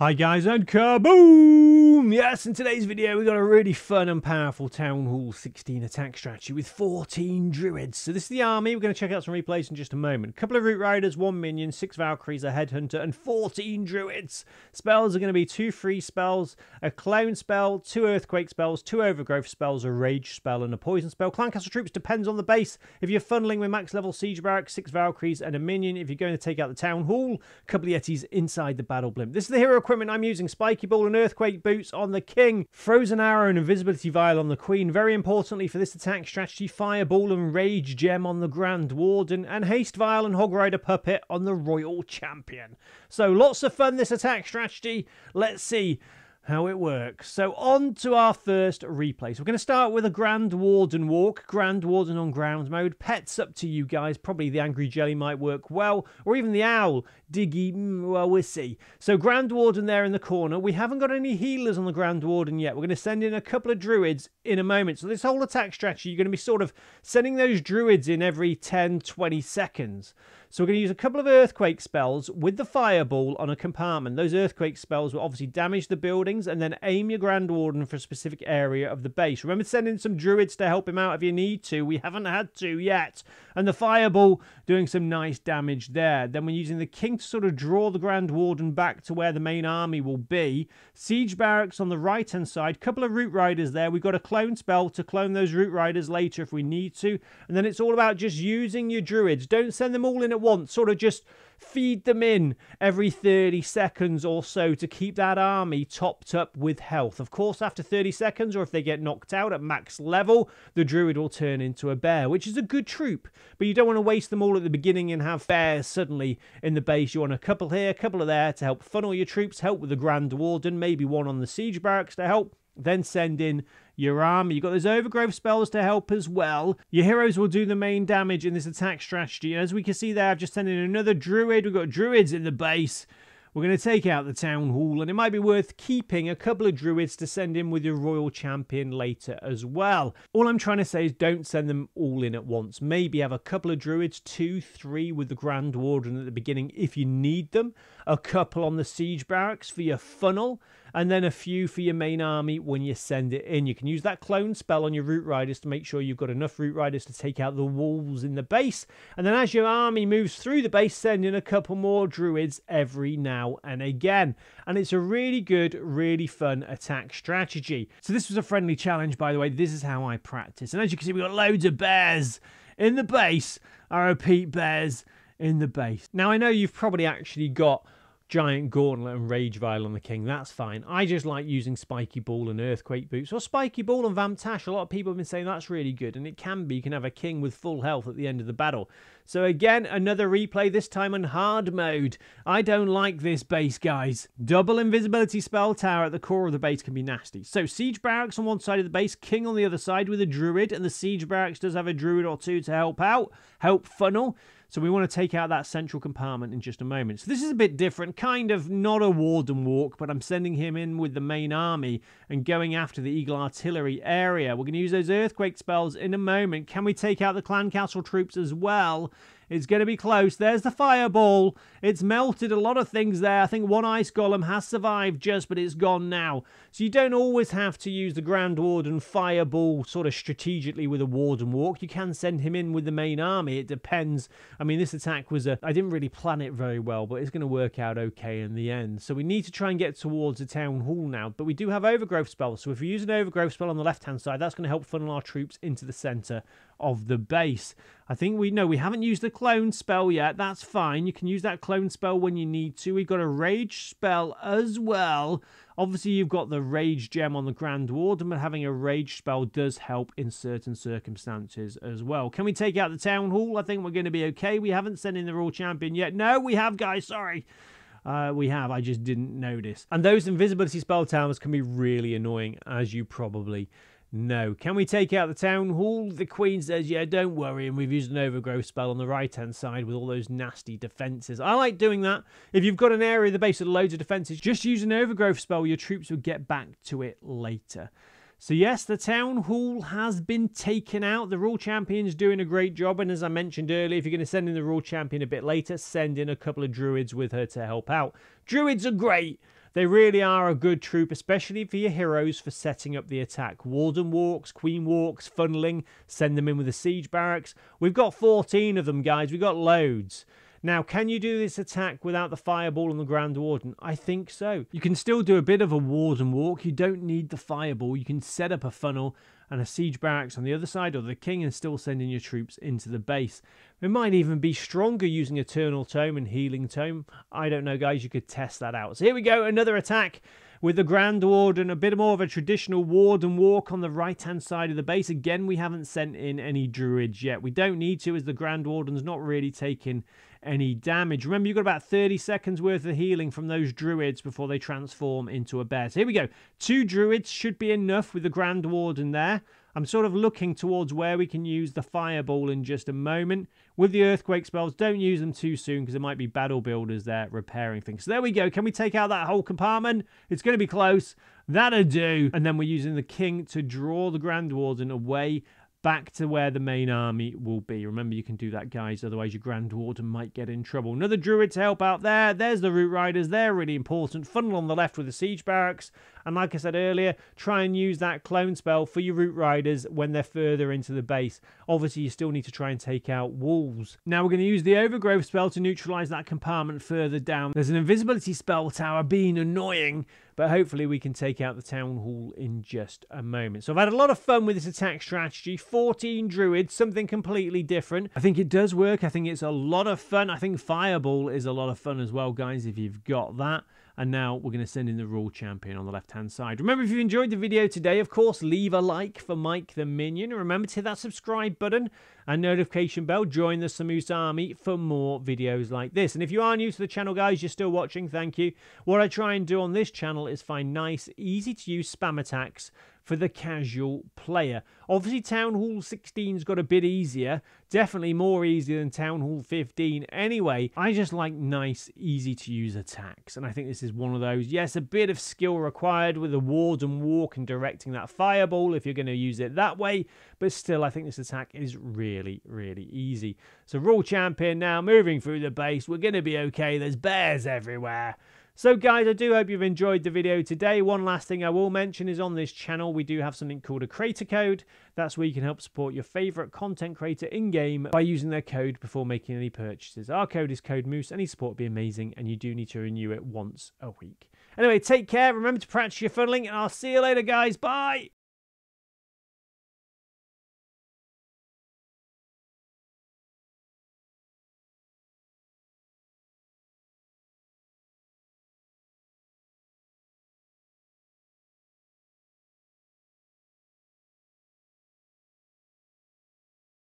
Hi guys and kaboom! Yes, in today's video we got a really fun and powerful Town Hall 16 attack strategy with 14 druids. So this is the army, we're going to check out some replays in just a moment. A couple of root riders, one minion, six valkyries, a headhunter and 14 druids. Spells are going to be two freeze spells, a clone spell, two earthquake spells, two overgrowth spells, a rage spell and a poison spell. Clan castle troops depends on the base. If you're funneling with max level siege barracks, six valkyries and a minion. If you're going to take out the Town Hall, a couple of yetis inside the battle blimp. This is the hero equipment I'm using Spiky Ball and Earthquake Boots on the King, Frozen Arrow and Invisibility Vial on the Queen. Very importantly for this attack strategy, Fireball and Rage Gem on the Grand Warden, and Haste Vial and Hog Rider Puppet on the Royal Champion. So lots of fun this attack strategy. Let's see how it works. So on to our first replay. So we're going to start with a Grand Warden walk, Grand Warden on ground mode. Pets up to you guys. Probably the Angry Jelly might work well, or even the Owl. Diggy, mm, well, we'll see. So Grand Warden there in the corner. We haven't got any healers on the Grand Warden yet. We're going to send in a couple of Druids in a moment. So this whole attack strategy, you're going to be sort of sending those Druids in every 10, 20 seconds. So we're going to use a couple of earthquake spells with the fireball on a compartment. Those earthquake spells will obviously damage the buildings and then aim your Grand Warden for a specific area of the base. Remember to send in some druids to help him out if you need to. We haven't had to yet. And the fireball doing some nice damage there. Then we're using the king to sort of draw the Grand Warden back to where the main army will be. Siege barracks on the right hand side. Couple of root riders there. We've got a clone spell to clone those root riders later if we need to. And then it's all about just using your druids. Don't send them all in at once, sort of just feed them in every 30 seconds or so to keep that army topped up with health. Of course, after 30 seconds, or if they get knocked out at max level, the druid will turn into a bear, which is a good troop, but you don't want to waste them all at the beginning and have bears suddenly in the base. You want a couple here, a couple of there to help funnel your troops, help with the Grand Warden, maybe one on the siege barracks to help then send in your army. You've got those overgrowth spells to help as well. Your heroes will do the main damage in this attack strategy. And as we can see there, I've just sent in another druid. We've got druids in the base. We're going to take out the town hall, and it might be worth keeping a couple of druids to send in with your royal champion later as well. All I'm trying to say is don't send them all in at once. Maybe have a couple of druids, two, three with the Grand Warden at the beginning if you need them, a couple on the siege barracks for your funnel, and then a few for your main army when you send it in. You can use that clone spell on your root riders to make sure you've got enough root riders to take out the walls in the base. And then as your army moves through the base, send in a couple more druids every now and again. And it's a really good, really fun attack strategy. So this was a friendly challenge, by the way. This is how I practice. And as you can see, we've got loads of bears in the base. I repeat, bears in the base. Now, I know you've probably actually got Giant Gauntlet and Rage Vial on the King. That's fine. I just like using Spiky Ball and Earthquake Boots. Or Spiky Ball and Vampstache. A lot of people have been saying that's really good. And it can be. You can have a King with full health at the end of the battle. So again, another replay, this time on hard mode. I don't like this base, guys. Double invisibility spell tower at the core of the base can be nasty. So Siege Barracks on one side of the base, King on the other side with a Druid. And the Siege Barracks does have a Druid or two to help out, help funnel. So we want to take out that central compartment in just a moment. So this is a bit different, kind of not a Warden walk, but I'm sending him in with the main army and going after the Eagle Artillery area. We're going to use those Earthquake spells in a moment. Can we take out the Clan Castle troops as well? It's going to be close. There's the fireball. It's melted a lot of things there. I think one ice golem has survived just, but it's gone now. So you don't always have to use the Grand Warden fireball sort of strategically with a Warden walk. You can send him in with the main army. It depends. I mean, this attack was a... I didn't really plan it very well, but it's going to work out okay in the end. So we need to try and get towards the town hall now. But we do have overgrowth spells. So if we use an overgrowth spell on the left-hand side, that's going to help funnel our troops into the centre of the base. I think we know we haven't used the clone spell yet. That's fine. You can use that clone spell when you need to. We've got a rage spell as well. Obviously, you've got the rage gem on the Grand Warden, but having a rage spell does help in certain circumstances as well. Can we take out the town hall? I think we're going to be okay. We haven't sent in the Royal Champion yet. No, we have, guys. Sorry. Uh, we have. I just didn't notice. And those invisibility spell towers can be really annoying, as you probably know. Can we take out the town hall? The queen says, yeah, don't worry. And we've used an overgrowth spell on the right-hand side with all those nasty defences. I like doing that. If you've got an area of the base with loads of defences, just use an overgrowth spell. Your troops will get back to it later. So yes, the town hall has been taken out. The Royal Champion's doing a great job. And as I mentioned earlier, if you're going to send in the Royal Champion a bit later, send in a couple of druids with her to help out. Druids are great. They really are a good troop, especially for your heroes for setting up the attack. Warden walks, Queen walks, funneling, send them in with the siege barracks. We've got 14 of them, guys. We've got loads. Now, can you do this attack without the fireball on the Grand Warden? I think so. You can still do a bit of a Warden walk. You don't need the fireball. You can set up a funnel and a siege barracks on the other side or the king and still sending your troops into the base. It might even be stronger using Eternal Tome and Healing Tome. I don't know, guys. You could test that out. So here we go. Another attack with the Grand Warden, a bit more of a traditional Warden walk on the right-hand side of the base. Again, we haven't sent in any Druids yet. We don't need to as the Grand Warden's not really taking any damage. Remember, you've got about 30 seconds worth of healing from those druids before they transform into a bear. So here we go. Two druids should be enough with the Grand Warden there. I'm sort of looking towards where we can use the fireball in just a moment. With the earthquake spells, don't use them too soon because there might be battle builders there repairing things. So there we go. Can we take out that whole compartment? It's going to be close. That'll do. And then we're using the king to draw the Grand Warden away back to where the main army will be. Remember, you can do that, guys, otherwise your Grand Warden might get in trouble. Another Druid to help out there. There's the Root Riders. They're really important. Funnel on the left with the Siege Barracks. And like I said earlier, try and use that Clone spell for your Root Riders when they're further into the base. Obviously, you still need to try and take out walls. Now, we're going to use the Overgrowth spell to neutralise that compartment further down. There's an Invisibility spell tower being annoying, but hopefully we can take out the town hall in just a moment. So I've had a lot of fun with this attack strategy. 14 druids, something completely different. I think it does work. I think it's a lot of fun. I think Fireball is a lot of fun as well, guys, if you've got that. And now we're going to send in the Royal Champion on the left-hand side. Remember, if you enjoyed the video today, of course, leave a like for Mike the Minion. Remember to hit that subscribe button and notification bell. Join the Sir Moose Army for more videos like this. And if you are new to the channel, guys, you're still watching, thank you. What I try and do on this channel is find nice, easy-to-use spam attacks for the casual player. Obviously, Town Hall 16's got a bit easier, definitely more easy than Town Hall 15. Anyway, I just like nice, easy to use attacks, and I think this is one of those. Yes, a bit of skill required with the Warden walk and directing that fireball if you're going to use it that way, but still, I think this attack is really, really easy. So, Royal Champion now moving through the base. We're going to be okay. There's bears everywhere. So guys, I do hope you've enjoyed the video today. One last thing I will mention is on this channel, we do have something called a creator code. That's where you can help support your favorite content creator in-game by using their code before making any purchases. Our code is Code Moose. Any support would be amazing, and you do need to renew it once a week. Anyway, take care. Remember to practice your funneling, and I'll see you later, guys. Bye!